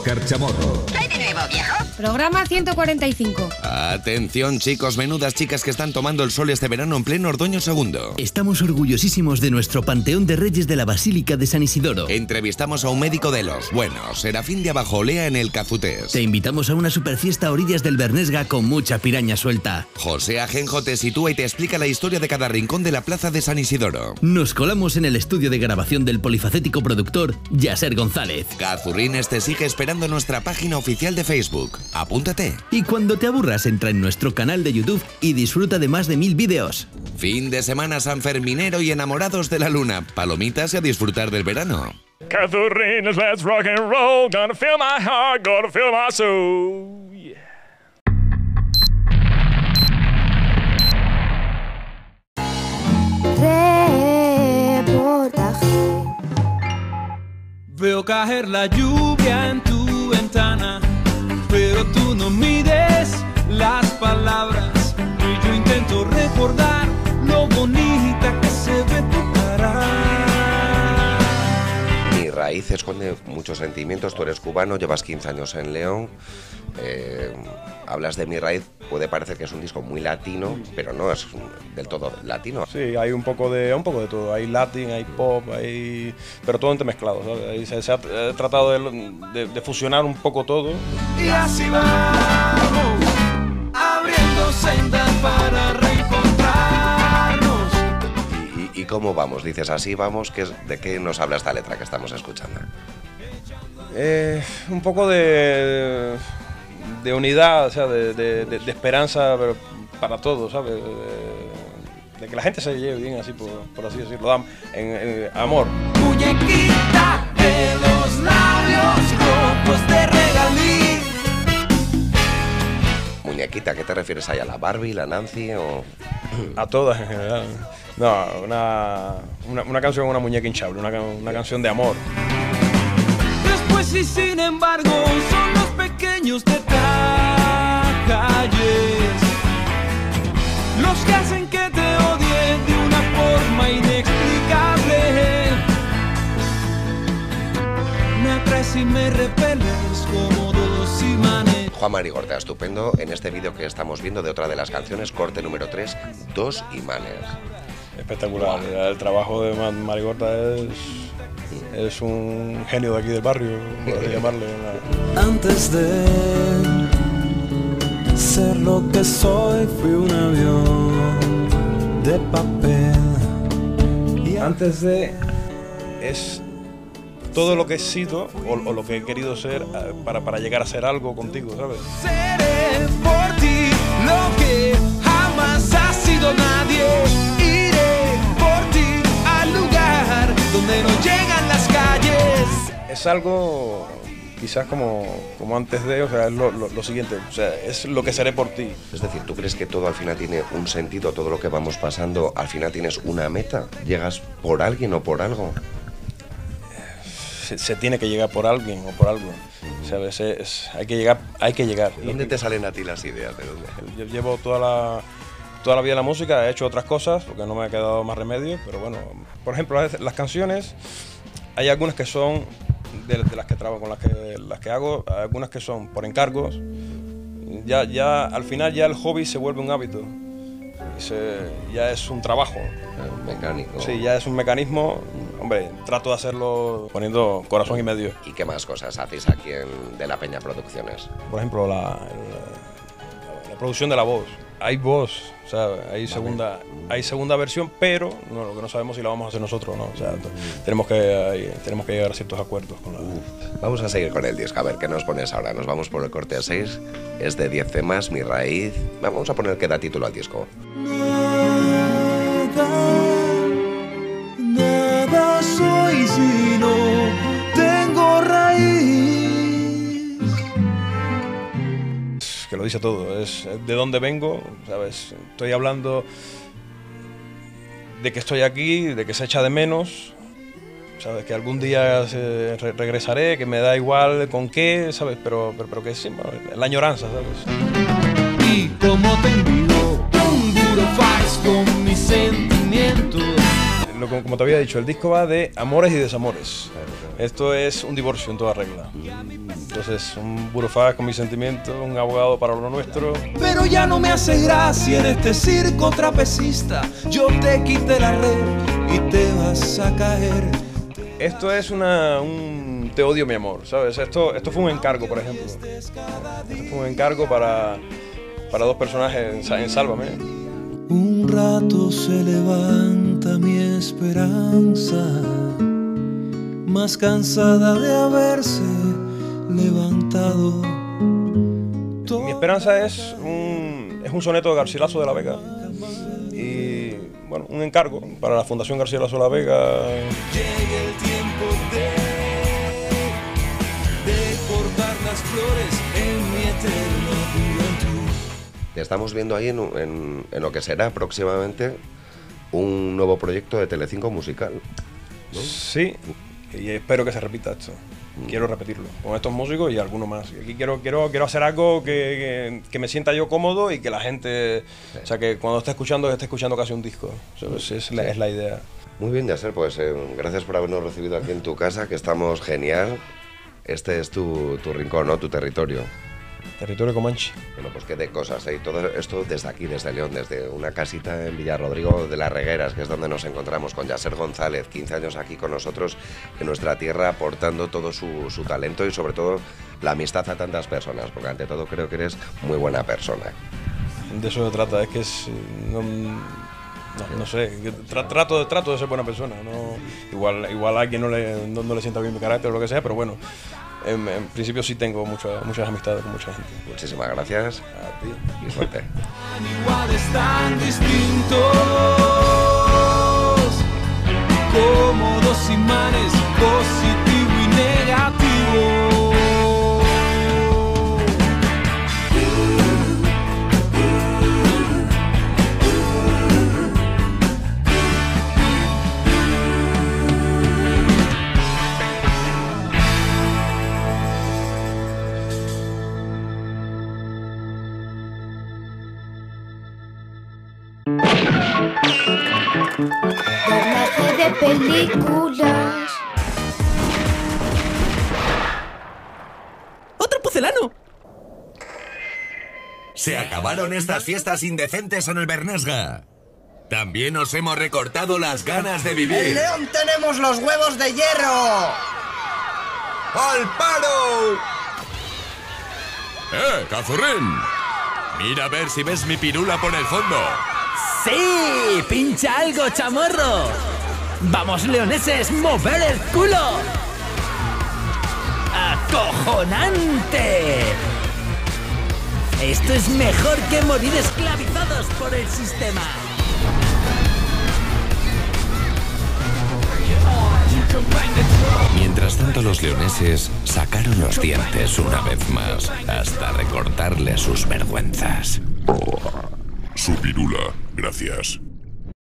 Oscar Chamorro. ¿Qué hay de nuevo, viejo? Programa 145. Atención chicos, menudas chicas que están tomando el sol este verano en pleno Ordoño Segundo. Estamos orgullosísimos de nuestro Panteón de Reyes de la Basílica de San Isidoro. Entrevistamos a un médico de los buenos, Serafín de Abajolea en el Cazutés. Te invitamos a una superfiesta a orillas del Bernesga con mucha piraña suelta. José Ajenjo te sitúa y te explica la historia de cada rincón de la plaza de San Isidoro. Nos colamos en el estudio de grabación del polifacético productor Yaser González. Cazurrines te sigue esperando en nuestra página oficial de Facebook. Apúntate. Y cuando te aburras, entra en nuestro canal de YouTube y disfruta de más de mil vídeos. Fin de semana sanferminero y enamorados de la luna. Palomitas y a disfrutar del verano. Let's rock and roll. Gonna feel my heart, gonna feel my soul. Yeah. Reportaje. Veo caer la lluvia en tú no mides las palabras. Y yo intento recordar raíz esconde muchos sentimientos. Tú eres cubano, llevas 15 años en León. eh, hablas de mi raíz, puede parecer que es un disco muy latino, pero no es del todo latino. Sí, hay un poco de un poco de todo. Hay latin, hay pop, hay pero todo entremezclado. ¿sabes? Se, se ha eh, tratado de, de- de fusionar un poco todo. Y así vamos, abriendo sendas para cómo vamos? Dices así, vamos. ¿qué es- ¿De qué nos habla esta letra que estamos escuchando? Eh, un poco de, de unidad, o sea, de, de- de- de esperanza pero para todos, ¿sabes? De, de que la gente se lleve bien, así por, por así decirlo, en, en amor. Muñequita Muñequita, ¿qué te refieres ahí? ¿A la Barbie, la Nancy o...? A todas en general. No, una, una, una canción, una muñeca hinchable, una, una canción de amor. Después y sin embargo son los pequeños detalles los que hacen que te odie de una forma inexplicable. Me atraes y me repeles como dos imanes. Juan Marigorta, estupendo en este vídeo que estamos viendo de otra de las canciones, corte número 3, Dos Imanes. Espectacular. El trabajo de Ma- Marigorta es, es un genio de aquí del barrio, por así llamarle. Antes de ser lo que soy, fui un avión de papel. Y Antes de es todo lo que he sido o, o lo que he querido ser eh, para, para llegar a ser algo contigo, ¿sabes? seré por ti lo que jamás ha sido nadie. Iré por ti al lugar donde no llegan las calles. Es algo quizás como, como antes de, o sea, es lo, lo- lo siguiente, o sea, es lo que seré por ti. Es decir, ¿tú crees que todo al final tiene un sentido, todo lo que vamos pasando, al final tienes una meta? ¿Llegas por alguien o por algo? Se, se tiene que llegar por alguien o por algo, ¿sabes? Es- hay que llegar, hay que llegar. ¿De dónde te salen a ti las ideas? ¿De dónde? Yo llevo toda la, toda la vida la música, he hecho otras cosas porque no me ha quedado más remedio, pero bueno, por ejemplo, las, canciones, hay algunas que son de, de las que trabajo, con las que, las que hago, hay algunas que son por encargos. Ya, ya al final ya el hobby se vuelve un hábito, se- ya es un trabajo. Eh, Mecánico. Sí, ya es un mecanismo. Hombre, trato de hacerlo poniendo corazón y medio. ¿Y qué más cosas hacéis aquí en De la Peña Producciones? Por ejemplo, la, el- la producción de la voz. Hay voz, o sea, hay segunda, hay segunda versión, pero no, lo que no sabemos si la vamos a hacer nosotros no. O sea, tenemos que, tenemos que llegar a ciertos acuerdos con la. Vamos a seguir con el disco, a ver qué nos pones ahora. Nos vamos por el corte a 6, es de 10 temas, mi raíz. Vamos a poner que da título al disco. Dice todo, es de dónde vengo, ¿sabes? Estoy hablando de que estoy aquí, de que se echa de menos, ¿sabes? Que algún día se- re- regresaré, que me da igual con qué, ¿sabes? Pero, pero, pero que sí, la añoranza, ¿sabes? Y como te envío un duro con mis sentimientos. Lo- como, te había dicho, el disco va de amores y desamores. Esto es un divorcio en toda regla. Entonces, un burofax con mis sentimientos, un abogado para lo nuestro. Pero ya no me hace gracia en este circo trapecista. Yo te quité la red y te vas a caer. Esto es una, un te odio mi amor, ¿sabes? Esto, esto fue un encargo, por ejemplo. Esto fue un encargo para, para dos personajes en, en Sálvame. Rato se levanta mi esperanza, más cansada de haberse levantado. Mi esperanza es un, es un soneto de Garcilaso de la Vega. Y bueno, un encargo para la Fundación Garcilaso de la Vega. Estamos viendo ahí en, en- en lo que será próximamente un nuevo proyecto de Telecinco musical. Sí, y espero que se repita esto. Quiero repetirlo con estos músicos y alguno más. Aquí quiero, quiero, quiero hacer algo que, que- que me sienta yo cómodo y que la gente, o sea, que cuando esté escuchando, esté escuchando casi un disco. ¿sabes? Es, la, es la idea. Muy bien, Yaser, pues eh, gracias por habernos recibido aquí en tu casa, que estamos genial. Este es tu, tu rincón, ¿no? Tu territorio. Territorio Comanche. Bueno, pues qué de cosas, ¿eh? Y todo esto desde aquí, desde León, desde una casita en Villarrodrigo de las Regueras, que es donde nos encontramos con Yaser González, 15 años aquí con nosotros en nuestra tierra, aportando todo su, su talento y sobre todo la amistad a tantas personas, porque ante todo creo que eres muy buena persona. De eso se trata, es que es. No, no, no sé, tra- trato, de- trato de ser buena persona. No, igual, igual a alguien no le, no, no le sienta bien mi carácter o lo que sea, pero bueno, en, en principio sí tengo mucha- muchas amistades con mucha gente. Muchísimas gracias A ti. y suerte. iguales tan distintos como dos imanes positivo Doblaje de películas. ¡Otro pucelano! Se acabaron estas fiestas indecentes en el Bernesga. También os hemos recortado las ganas de vivir. León tenemos los huevos de hierro! ¡Al paro! ¡Eh, Cazurrín! Mira a ver si ves mi pirula por el fondo. ¡Sí! ¡Pincha algo, chamorro! ¡Vamos, leoneses, mover el culo! ¡Acojonante! Esto es mejor que morir esclavizados por el sistema. Mientras tanto, los leoneses sacaron los dientes una vez más hasta recortarle sus vergüenzas. Su pirula, gracias.